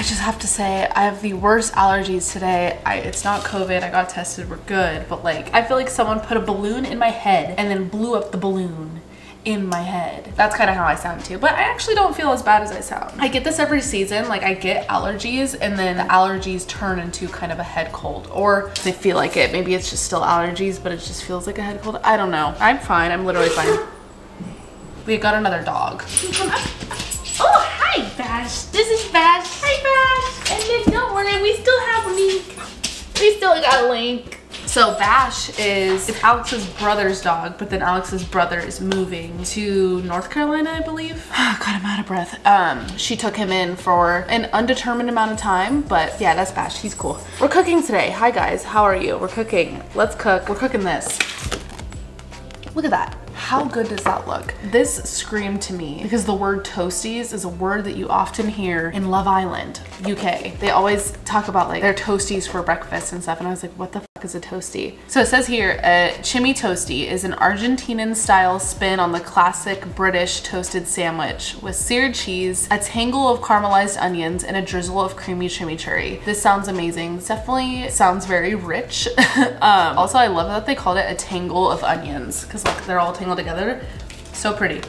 I just have to say, I have the worst allergies today. I, it's not COVID, I got tested, we're good. But like, I feel like someone put a balloon in my head and then blew up the balloon in my head. That's kind of how I sound too, but I actually don't feel as bad as I sound. I get this every season, like I get allergies and then the allergies turn into kind of a head cold or they feel like it. Maybe it's just still allergies, but it just feels like a head cold. I don't know. I'm fine, I'm literally fine. We got another dog. Oh, hi, Bash. This is Bash. Hi, Bash. And then don't worry, we still have Link. We still got a Link. So Bash is it's Alex's brother's dog, but then Alex's brother is moving to North Carolina, I believe. God, I'm out of breath. Um, she took him in for an undetermined amount of time, but yeah, that's Bash. He's cool. We're cooking today. Hi guys, how are you? We're cooking. Let's cook. We're cooking this. Look at that. How good does that look? This screamed to me because the word toasties is a word that you often hear in Love Island, UK. They always talk about like their toasties for breakfast and stuff. And I was like, what the is a toasty. So it says here, a chimmy toasty is an Argentinian style spin on the classic British toasted sandwich with seared cheese, a tangle of caramelized onions, and a drizzle of creamy chimichurri. This sounds amazing. This definitely sounds very rich. um, also, I love that they called it a tangle of onions because like they're all tangled together. So pretty.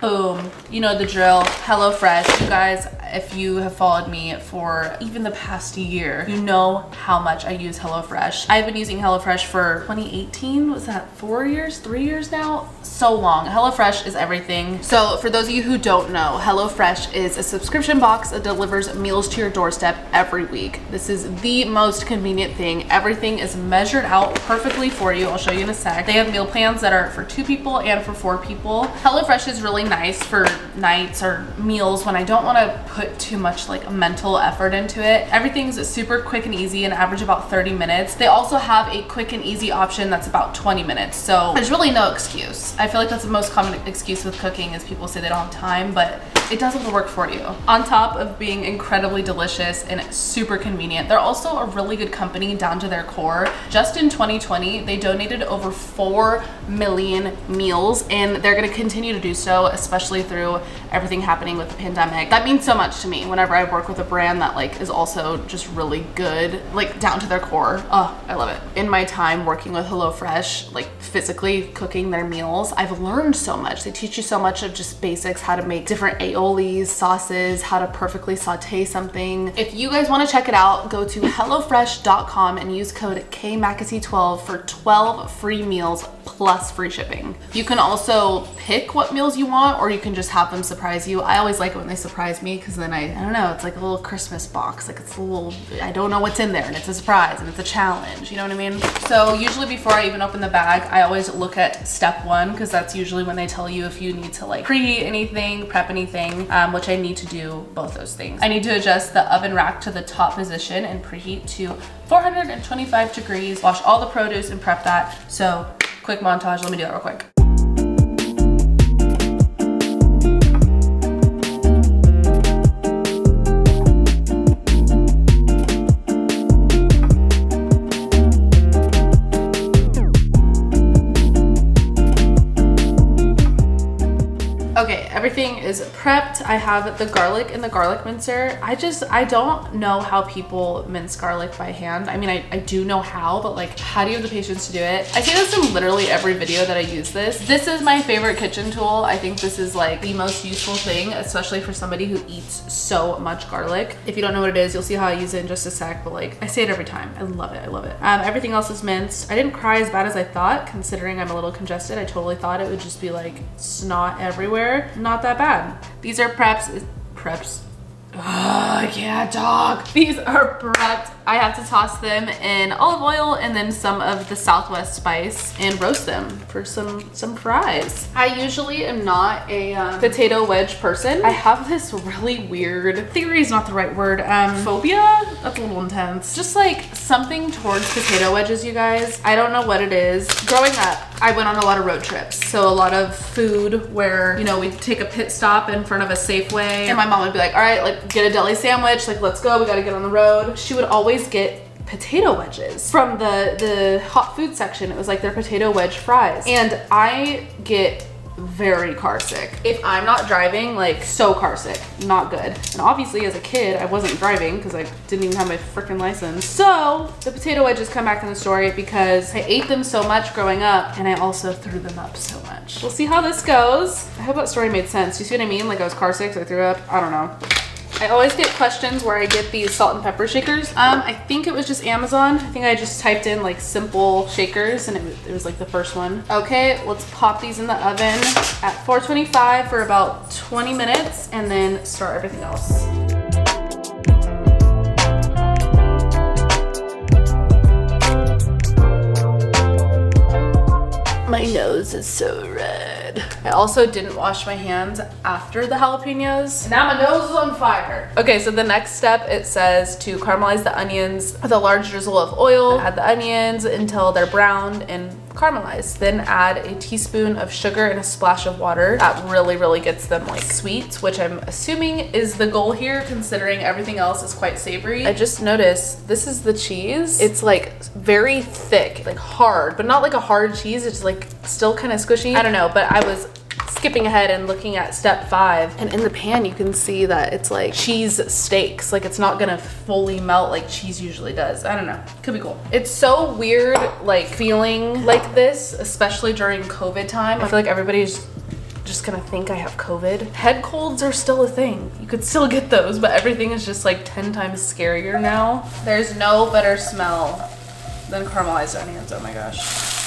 Boom. You know the drill. Hello Fresh. You guys, if you have followed me for even the past year, you know how much I use HelloFresh. I've been using HelloFresh for 2018. Was that four years, three years now? So long. HelloFresh is everything. So for those of you who don't know, HelloFresh is a subscription box that delivers meals to your doorstep every week. This is the most convenient thing. Everything is measured out perfectly for you. I'll show you in a sec. They have meal plans that are for two people and for four people. HelloFresh is really nice for nights or meals when I don't want to put too much like mental effort into it. Everything's super quick and easy and average about 30 minutes. They also have a quick and easy option that's about 20 minutes. So there's really no excuse. I feel like that's the most common excuse with cooking is people say they don't have time, but it does all the work for you. On top of being incredibly delicious and super convenient, they're also a really good company down to their core. Just in 2020, they donated over 4 million meals and they're gonna continue to do so, especially through everything happening with the pandemic. That means so much to me whenever I work with a brand that like is also just really good, like down to their core. Oh, I love it. In my time working with HelloFresh, like physically cooking their meals, I've learned so much. They teach you so much of just basics, how to make different sauces, how to perfectly saute something. If you guys wanna check it out, go to HelloFresh.com and use code KMcAtee12 for 12 free meals plus free shipping. You can also pick what meals you want or you can just have them surprise you. I always like it when they surprise me because then I, I don't know, it's like a little Christmas box. Like it's a little, I don't know what's in there and it's a surprise and it's a challenge, you know what I mean? So usually before I even open the bag, I always look at step one because that's usually when they tell you if you need to like preheat anything, prep anything, um, which I need to do both those things. I need to adjust the oven rack to the top position and preheat to 425 degrees, wash all the produce and prep that. So quick montage, let me do that real quick. Prepped. I have the garlic and the garlic mincer. I just, I don't know how people mince garlic by hand. I mean, I, I do know how, but like, how do you have the patience to do it? I say this in literally every video that I use this. This is my favorite kitchen tool. I think this is like the most useful thing, especially for somebody who eats so much garlic. If you don't know what it is, you'll see how I use it in just a sec, but like, I say it every time. I love it, I love it. Um, everything else is minced. I didn't cry as bad as I thought, considering I'm a little congested. I totally thought it would just be like snot everywhere. Not that bad. These are preps, preps, Oh, yeah, dog. These are prepped. I have to toss them in olive oil and then some of the Southwest spice and roast them for some, some fries. I usually am not a um, potato wedge person. I have this really weird, theory is not the right word, um, phobia? That's a little intense. Just like something towards potato wedges, you guys. I don't know what it is. Growing up, I went on a lot of road trips. So a lot of food where, you know, we'd take a pit stop in front of a Safeway and my mom would be like, all right, like get a deli sandwich, like let's go, we gotta get on the road. She would always get potato wedges from the, the hot food section. It was like their potato wedge fries. And I get very car sick. If I'm not driving, like so car sick, not good. And obviously as a kid, I wasn't driving because I didn't even have my freaking license. So the potato wedges come back in the story because I ate them so much growing up and I also threw them up so much. We'll see how this goes. I hope that story made sense. You see what I mean? Like I was car sick, so I threw up. I don't know. I always get questions where I get these salt and pepper shakers. Um, I think it was just Amazon. I think I just typed in like simple shakers and it was, it was like the first one. Okay, let's pop these in the oven at 425 for about 20 minutes and then start everything else. My nose is so red. I also didn't wash my hands after the jalapenos. Now my nose is on fire. Okay, so the next step, it says to caramelize the onions with a large drizzle of oil. Add the onions until they're browned and caramelized. Then add a teaspoon of sugar and a splash of water. That really, really gets them like sweet, which I'm assuming is the goal here considering everything else is quite savory. I just noticed this is the cheese. It's like very thick, like hard, but not like a hard cheese. It's like still kind of squishy. I don't know, but I was skipping ahead and looking at step five and in the pan you can see that it's like cheese steaks like it's not gonna fully melt like cheese usually does i don't know could be cool it's so weird like feeling like this especially during covid time i feel like everybody's just gonna think I have COVID. Head colds are still a thing. You could still get those, but everything is just like 10 times scarier now. There's no better smell than caramelized onions, oh my gosh.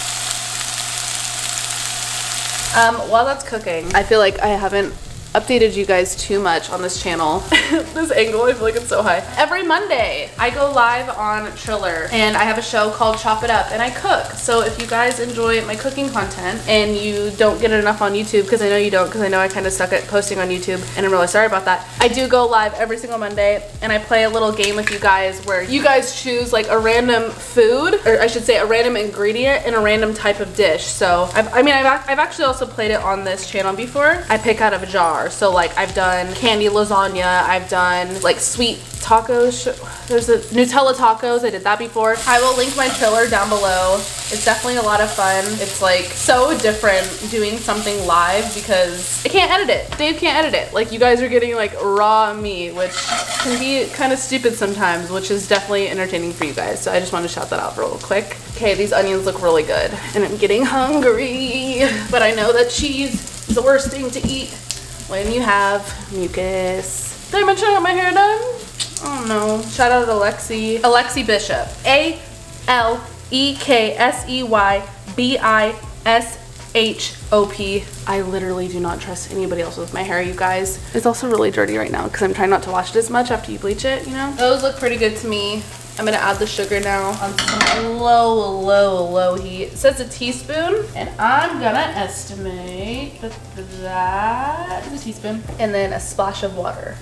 Um, while that's cooking, I feel like I haven't updated you guys too much on this channel. this angle, I feel like it's so high. Every Monday, I go live on Triller and I have a show called Chop It Up and I cook. So if you guys enjoy my cooking content and you don't get it enough on YouTube, because I know you don't, because I know I kind of suck at posting on YouTube and I'm really sorry about that. I do go live every single Monday and I play a little game with you guys where you guys choose like a random food, or I should say a random ingredient in a random type of dish. So I've, I mean, I've, I've actually also played it on this channel before. I pick out of a jar so like I've done candy lasagna, I've done like sweet tacos. There's a Nutella tacos. I did that before. I will link my Triller down below. It's definitely a lot of fun. It's like so different doing something live because I can't edit it. Dave can't edit it. Like you guys are getting like raw me, which can be kind of stupid sometimes, which is definitely entertaining for you guys. So I just want to shout that out real quick. Okay, these onions look really good and I'm getting hungry, but I know that cheese is the worst thing to eat when you have mucus. Did I mention I got my hair done? Oh no. Shout out to Alexi. Aleksey Bishop. A L E K S E Y B I S H O P. I literally do not trust anybody else with my hair, you guys. It's also really dirty right now because I'm trying not to wash it as much after you bleach it, you know? Those look pretty good to me. I'm gonna add the sugar now on some low, low, low heat. It says a teaspoon, and I'm gonna estimate that that is a teaspoon. And then a splash of water.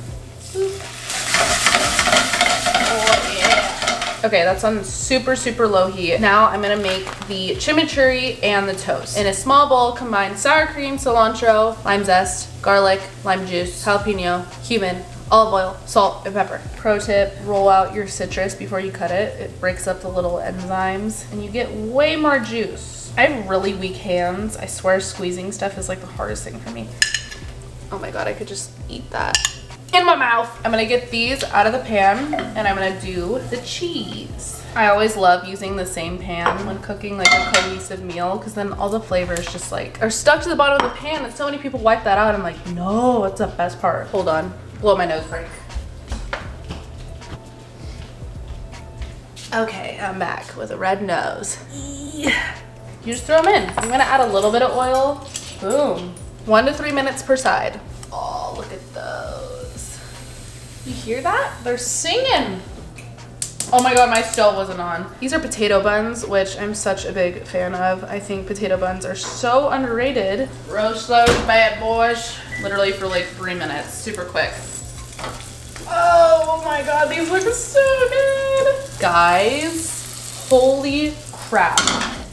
Oh yeah. Okay, that's on super, super low heat. Now I'm gonna make the chimichurri and the toast. In a small bowl, combine sour cream, cilantro, lime zest, garlic, lime juice, jalapeno, cumin, olive oil, salt, and pepper. Pro tip, roll out your citrus before you cut it. It breaks up the little enzymes and you get way more juice. I have really weak hands. I swear squeezing stuff is like the hardest thing for me. Oh my god, I could just eat that in my mouth. I'm gonna get these out of the pan and I'm gonna do the cheese. I always love using the same pan when cooking like a cohesive meal because then all the flavors just like are stuck to the bottom of the pan and so many people wipe that out. I'm like, no, it's the best part. Hold on, blow my nose break. Okay, I'm back with a red nose. You just throw them in. I'm gonna add a little bit of oil. Boom. One to three minutes per side. Oh, look at those. You hear that? They're singing. Oh my god, my stove wasn't on. These are potato buns, which I'm such a big fan of. I think potato buns are so underrated. Roast those bad boys. Literally for like three minutes, super quick. Oh, my god, these look so good. Guys, holy crap.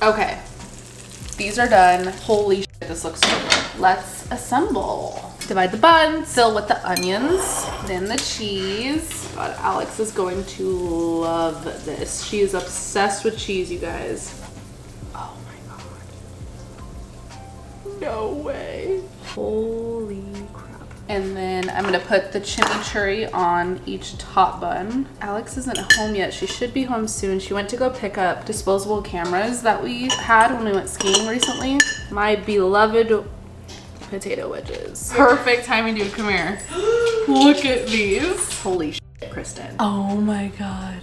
Okay, these are done. Holy shit, this looks so good. Let's assemble. Divide the bun, fill with the onions, then the cheese. God, Alex is going to love this. She is obsessed with cheese, you guys. Oh my god. No way. Holy crap. And then I'm gonna put the chimichurri on each top bun. Alex isn't home yet. She should be home soon. She went to go pick up disposable cameras that we had when we went skiing recently. My beloved potato wedges. Perfect timing, dude. Come here. Look at these. Holy shit, Kristen. Oh my god.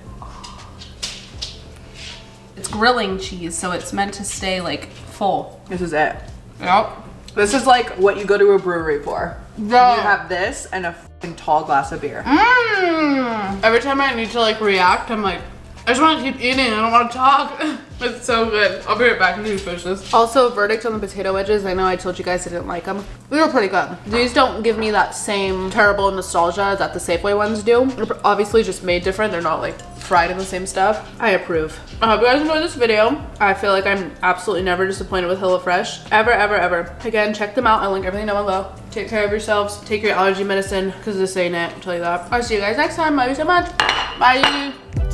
It's grilling cheese, so it's meant to stay like full. This is it. Yep. This is like what you go to a brewery for. Yeah. You have this and a fucking tall glass of beer. Mmm. Every time I need to like react, I'm like, I just want to keep eating. I don't want to talk. it's so good. I'll be right back and you finish this. Also, verdict on the potato wedges. I know I told you guys I didn't like them. They were pretty good. These don't give me that same terrible nostalgia that the Safeway ones do. They're obviously just made different. They're not like fried in the same stuff. I approve. I hope you guys enjoyed this video. I feel like I'm absolutely never disappointed with HelloFresh. Ever, ever, ever. Again, check them out. I'll link everything down below. Take care of yourselves. Take your allergy medicine because this ain't it. I'll tell you that. I'll see you guys next time. Love you so much. Bye.